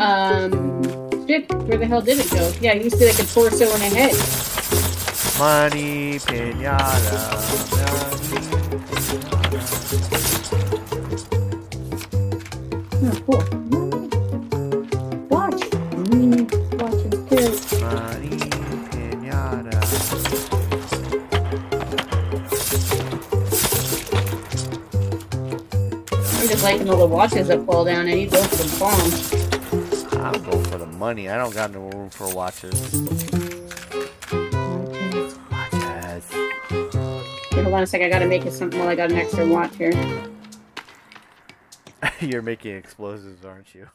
Um, shit, where the hell did it go? Yeah, it used to be like a torso and a head. Money pinata. Oh, cool. Watch. Watch it too. Money pinata. I'm just liking all the watches that fall down. I need those for the I'm going for the money. I don't got no room for watches. Watches. Okay, hold on a sec. I gotta make it something while I got an extra watch here. You're making explosives, aren't you?